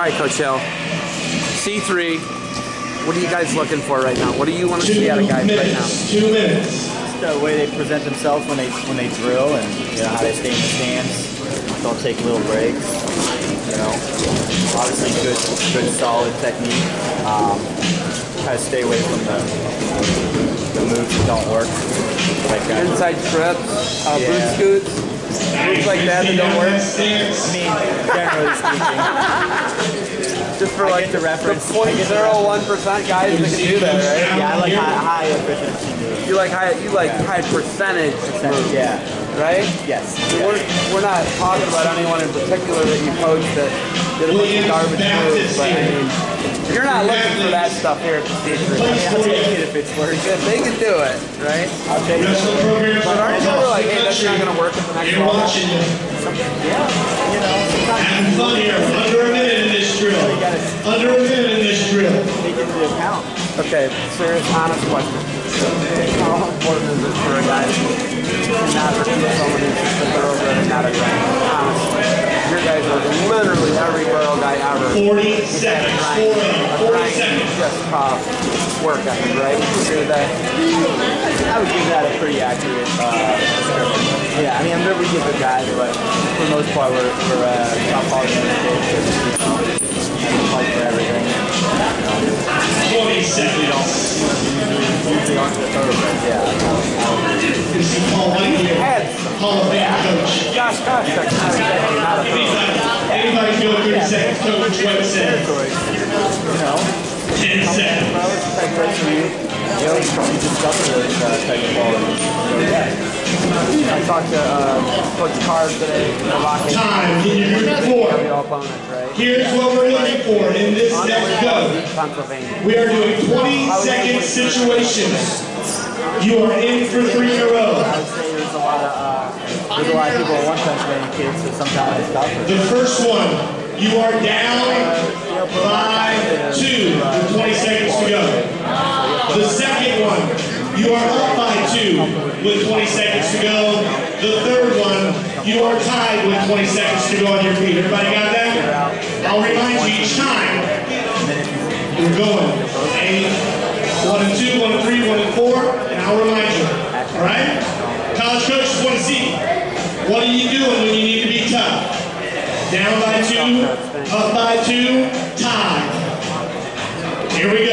All right, Coach Hill. C3. What are you guys looking for right now? What do you want to Two see out of guys right now? minutes. Two minutes. Just the way they present themselves when they when they drill and you know how they stay in the stance. Don't take little breaks. You know, obviously good good solid technique. Um, try to stay away from the the moves that don't work. Like that. Inside trips, uh, boot Yeah. scoots, moves like that that don't work. I mean, generally speaking. Just for like the reference. the point zero one percent guys that can do that, right? Yeah, I like high, high efficiency. You like high, you like high percentage, moves, Yeah. right? Yes. We're, we're not talking about anyone in particular that you coach that did a bunch of garbage moves, but I mean, you're not looking for that stuff here at the C3. I'll take it if it's working. They can do it, right? I'll take it. the programs But aren't you across the not gonna work at the next level? watching. Yeah. You know, Having fun here. Under a minute in this drill. Under a minute in this drill. take it into account. Okay, serious, honest question. How important is it for a guy to not repeat someone who's just a thoroughbred and not a grind? Honestly. Your guys are literally Edinboro guy ever. 40 He's had seconds. grind. Four A in. 40 seconds. just tough work ethic, right? You that? I would give that a pretty accurate uh, description. Yeah, I mean, I'm never give the guys, but for the most part, we're, we're uh, top quality educators. You know, and fight for everything. You know, 20 seconds. usually aren't the thoroughbreds. Yeah. This is Paul Whitefield, Had Hall of Fame coach. Josh Koscheck's not exactly not a Anybody, anybody feel 30 seconds, coach, what said? Territories. You know, 10 seconds. well, it's type place for you. You know, you discover those uh, type of qualities. So, yeah. I talked to uh, Coach Carr today. Rocky. Time in your group four. Right? Here's what we're looking for in this next go. We are doing 20 second situations. You are in for three in a row. I would say there's a lot of uh, there's a lot of people at one Pennsylvania kids, so sometimes it's tougher. The first one, you are down by two with 20 seconds to go. The second one, you are up by two with 20 seconds to go. The third one, you are tied with 20 seconds to go on your feet. Everybody got that? I'll remind you each time. We're going. A, one and two, one and three, one and four, and I'll remind you. All right? College coaches want to see what are you doing when you need to be tough. Down by two, up by two, tie. Here we go.